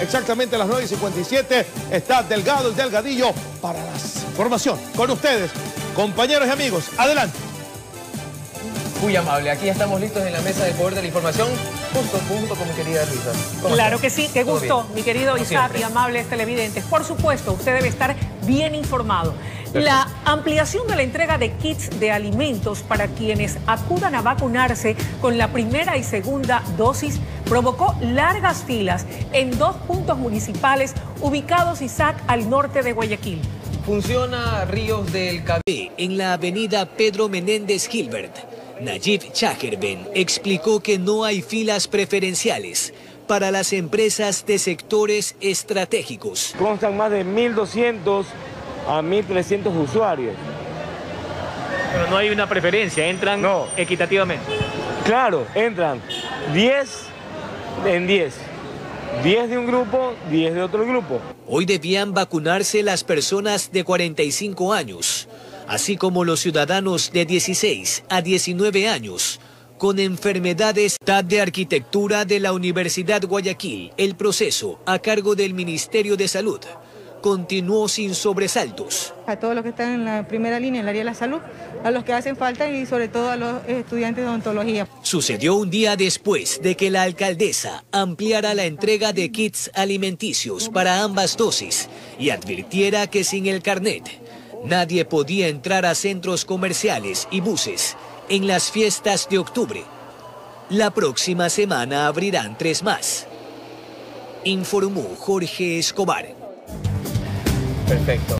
Exactamente a las 9 y 57 está Delgado y Delgadillo para la formación con ustedes. Compañeros y amigos, adelante. Muy amable, aquí estamos listos en la mesa del poder de la información, junto, junto con mi querida Luisa. Claro que sí, qué gusto, mi querido Isaac y amables televidentes. Por supuesto, usted debe estar bien informado. La ampliación de la entrega de kits de alimentos para quienes acudan a vacunarse con la primera y segunda dosis provocó largas filas en dos puntos municipales ubicados, Isaac, al norte de Guayaquil. Funciona Ríos del Cabé en la avenida Pedro Menéndez Gilbert. Najib Chaherben explicó que no hay filas preferenciales para las empresas de sectores estratégicos. Constan más de 1.200 a 1.300 usuarios. Pero no hay una preferencia, entran equitativamente. Claro, entran 10 en 10. 10 de un grupo, 10 de otro grupo. Hoy debían vacunarse las personas de 45 años, así como los ciudadanos de 16 a 19 años con enfermedades de arquitectura de la Universidad Guayaquil. El proceso a cargo del Ministerio de Salud continuó sin sobresaltos. A todos los que están en la primera línea, en el área de la salud, a los que hacen falta y sobre todo a los estudiantes de odontología. Sucedió un día después de que la alcaldesa ampliara la entrega de kits alimenticios para ambas dosis y advirtiera que sin el carnet nadie podía entrar a centros comerciales y buses en las fiestas de octubre. La próxima semana abrirán tres más. Informó Jorge Escobar. Perfecto.